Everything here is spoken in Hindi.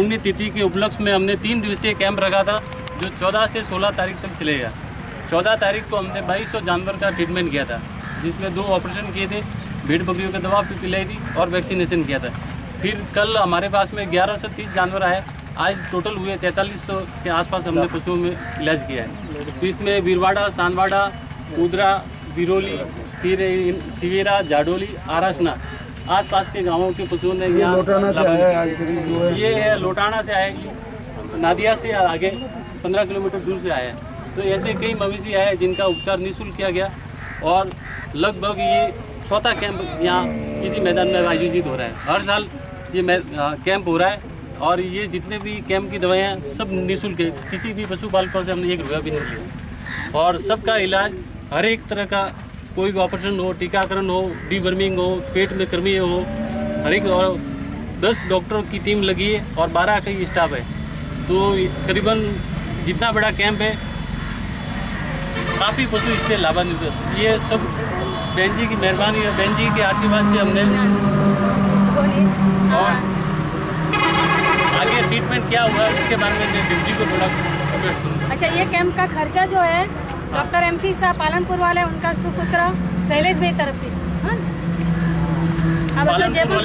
पुण्यतिथि के उपलक्ष्य में हमने तीन दिवसीय कैंप रखा था, जो 14 से 16 तारीख तक चलेगा। 14 तारीख को हमने 2200 जानवर का ट्रीटमेंट किया था, जिसमें दो ऑपरेशन किए थे, भीड़ बकरियों की दवा पिलाई थी और वैक्सीनेशन किया था। फिर कल हमारे पास में ग्यारह से तीस जानवर आए, आज टोटल हुए तैंतालीस सौ के आसपास हमने पशुओं में इलाज किया है। तो इसमें बीरवाड़ा सानवाड़ा उदरा बिरोली, फिर सिवेरा, जाडोली, आरासना आसपास के गाँवों के पशुओं ने यहाँ है है। ये है लोटाना से आएगी। नादिया से आगे 15 किलोमीटर दूर से आया है। तो ऐसे कई मवेशी आए जिनका उपचार निःशुल्क किया गया और लगभग ये चौथा कैंप यहाँ इसी मैदान में आयोजित हो रहा है। हर साल ये कैंप हो रहा है और ये जितने भी कैंप की दवाइयाँ सब निःशुल्क है। किसी भी पशुपालकों से हमने एक रुपया भी नहीं लिया और सबका इलाज हर एक तरह का कोई भी ऑपरेशन हो, टीकाकरण हो, डीवर्मिंग हो, पेट में कृमि हो, हर एक और दस डॉक्टरों की टीम लगी है और बारह का ही स्टाफ है। तो करीबन जितना बड़ा कैंप है, काफ़ी पशु इससे लाभान्वित। ये सब बहन जी की मेहरबानी है। बहन जी के आशीर्वाद से हमने और आगे ट्रीटमेंट क्या हुआ इसके बारे में मैं देव जी को थोड़ा अच्छा ये कैंप का खर्चा जो है doctor M C Shah Palanpur वाले उनका सुपुत्र शैलेश भाई तरफ़। से हाँ। अब जयपुर